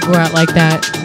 can't go out like that.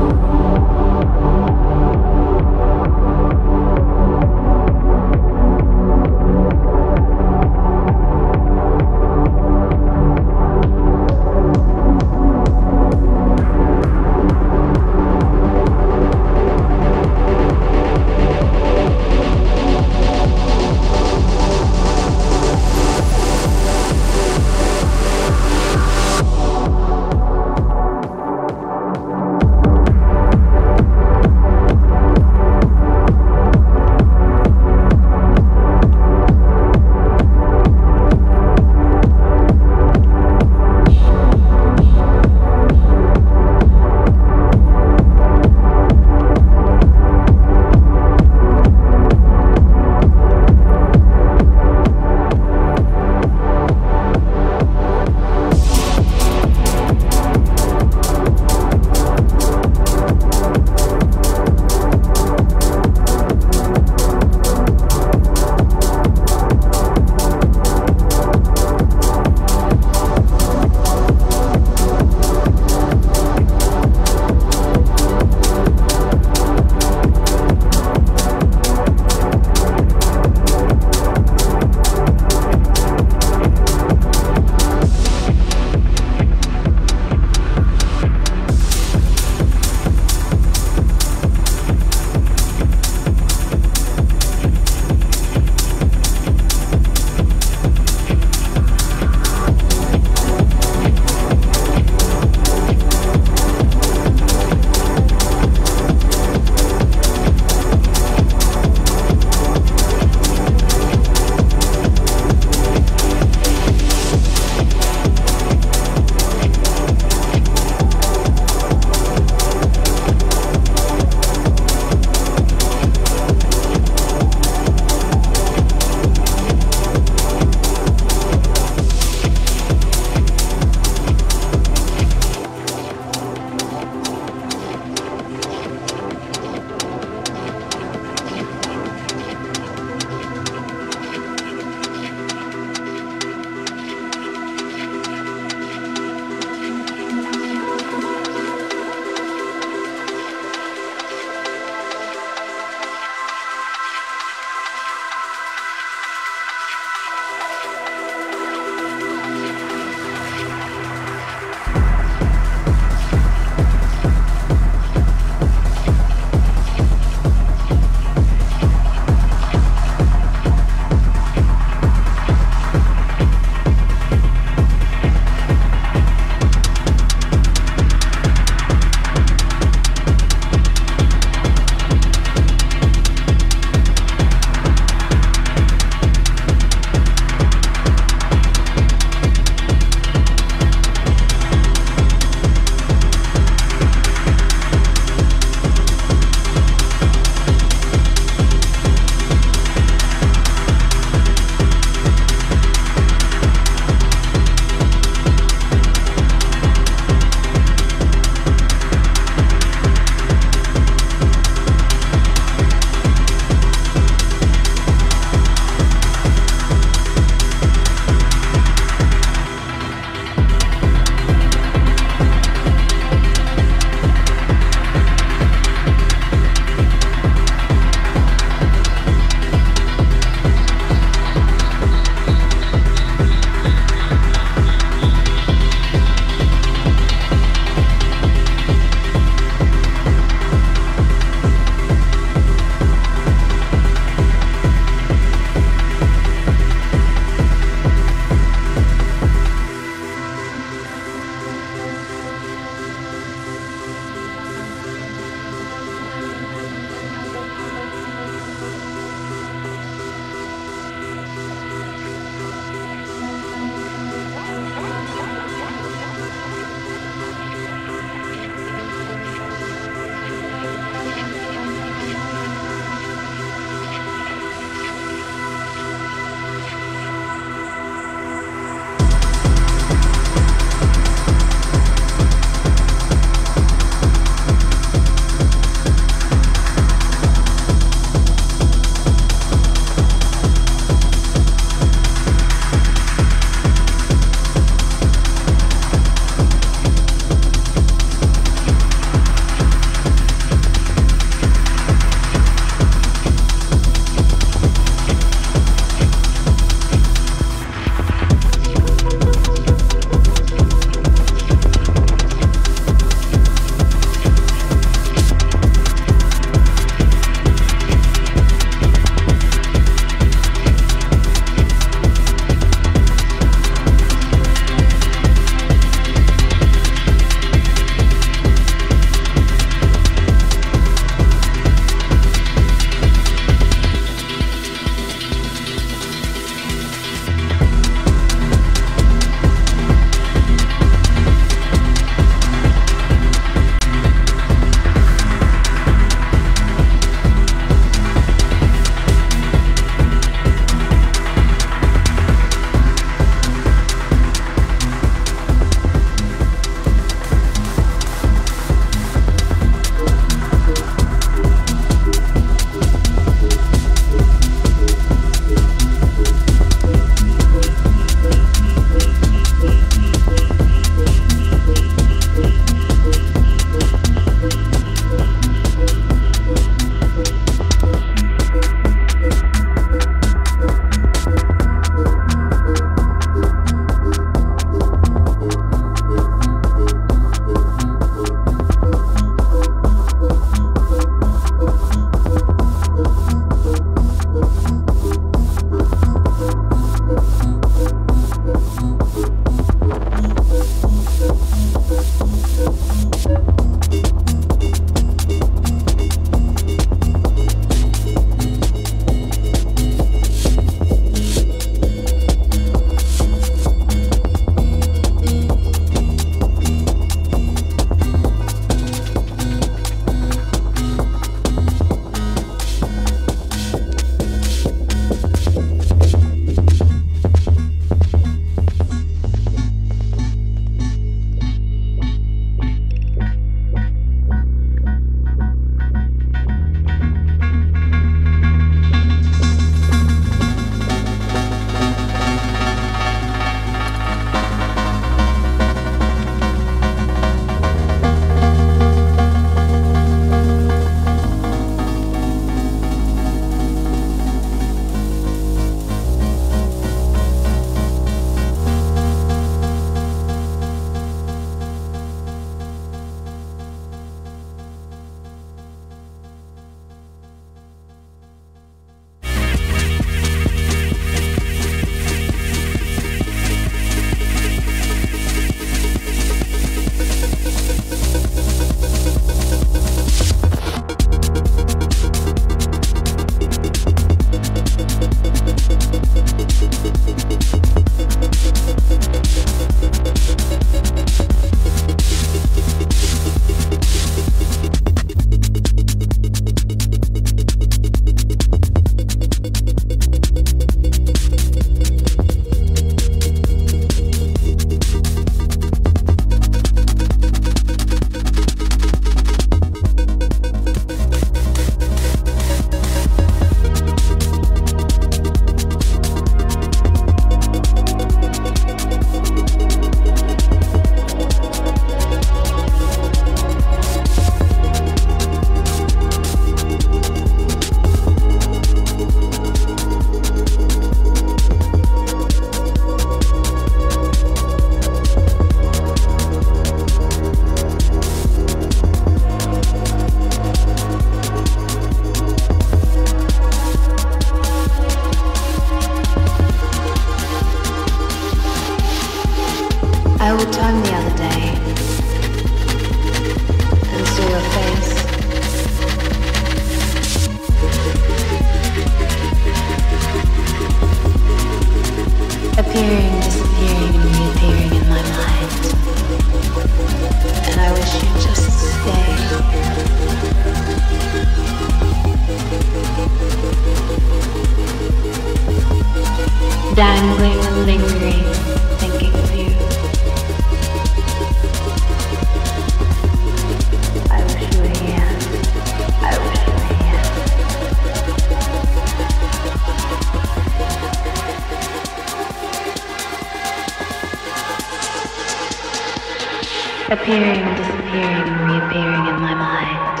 Appearing, disappearing, and reappearing in my mind.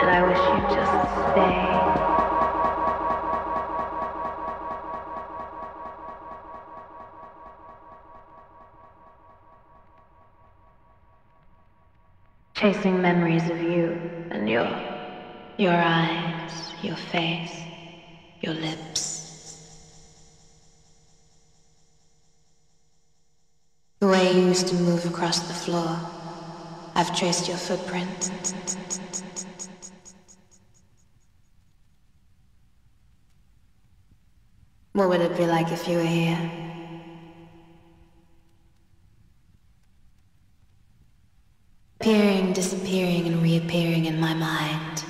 And I wish you'd just stay. Chasing memories of you and your your eyes, your face, your lips. You used to move across the floor. I've traced your footprint. What would it be like if you were here? Appearing, disappearing, and reappearing in my mind.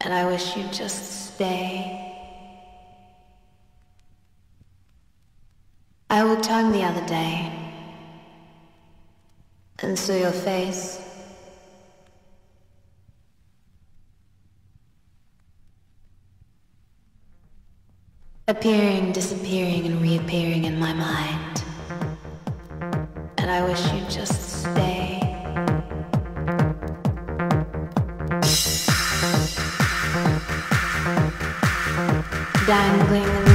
And I wish you'd just stay. I walked home the other day and saw your face. Appearing, disappearing, and reappearing in my mind. And I wish you'd just stay. Dangling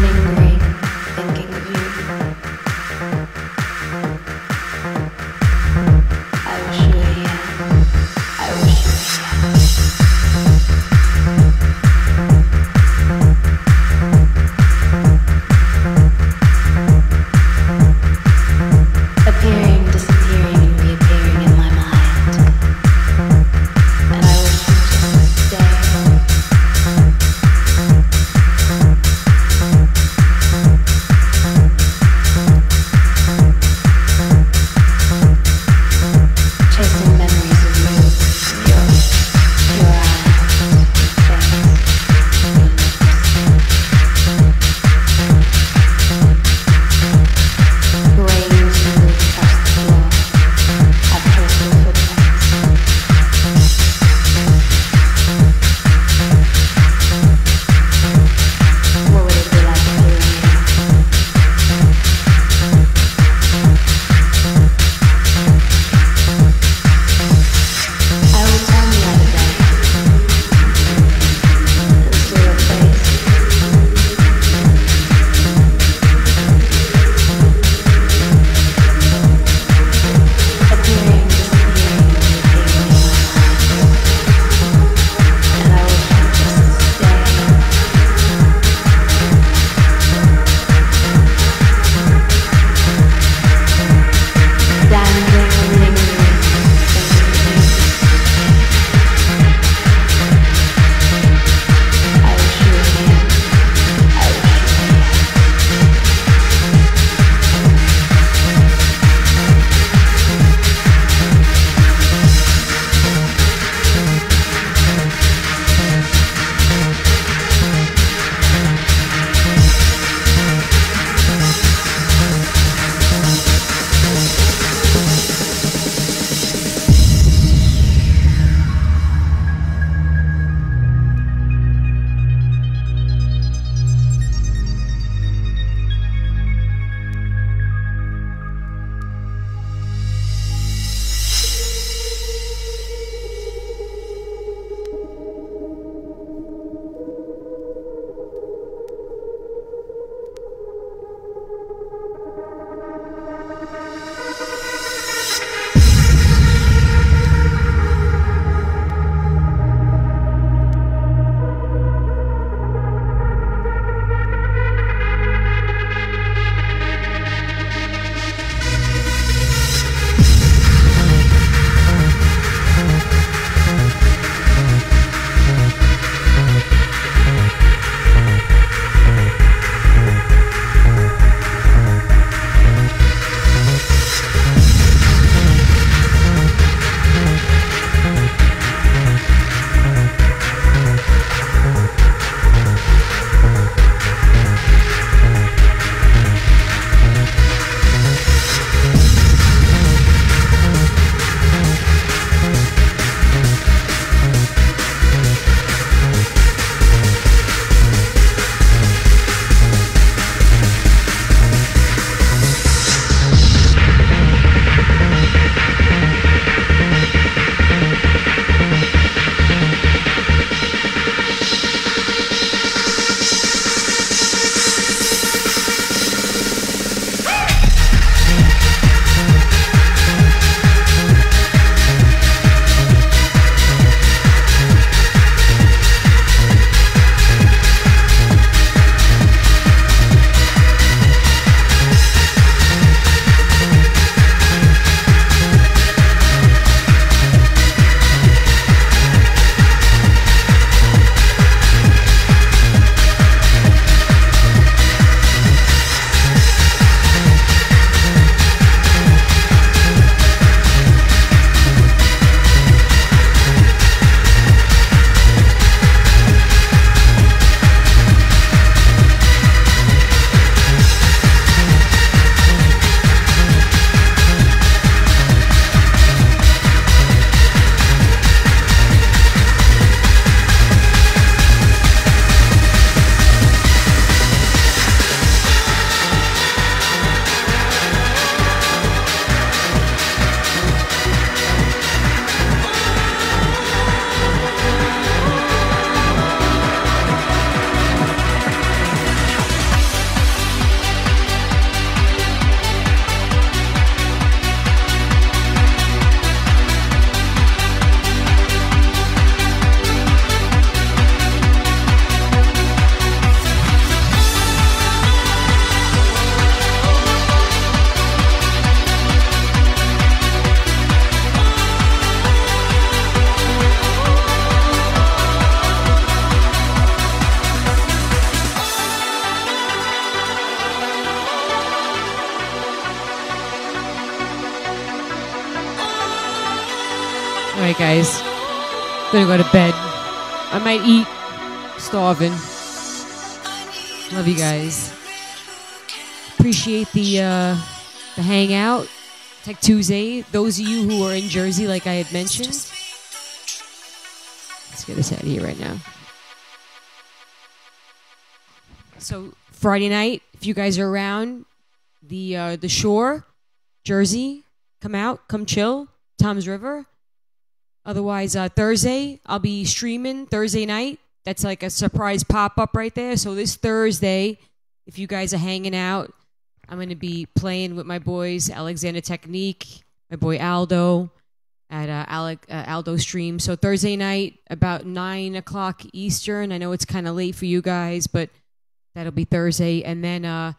guys. Gonna go to bed. I might eat. Starving. Love you guys. Appreciate the uh, the hangout. Tech Tuesday. Those of you who are in Jersey, like I had mentioned. Let's get this out of here right now. So Friday night, if you guys are around the uh, the shore, Jersey, come out, come chill. Toms River. Otherwise, uh, Thursday I'll be streaming Thursday night. That's like a surprise pop up right there. So this Thursday, if you guys are hanging out, I'm gonna be playing with my boys Alexander Technique, my boy Aldo at uh, Alec, uh, Aldo Stream. So Thursday night about nine o'clock Eastern. I know it's kind of late for you guys, but that'll be Thursday. And then uh,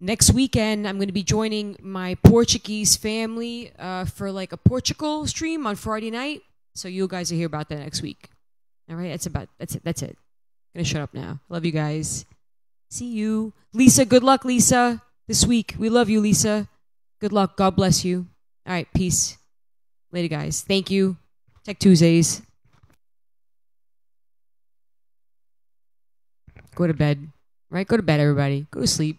next weekend, I'm going to be joining my Portuguese family uh, for like a Portugal stream on Friday night. So you guys will hear about that next week. All right, that's about that's it. That's it. I'm gonna shut up now. Love you guys. See you, Lisa. Good luck, Lisa. This week, we love you, Lisa. Good luck. God bless you. All right, peace. Later, guys. Thank you. Tech Tuesdays. Go to bed. Right? Go to bed, everybody. Go to sleep.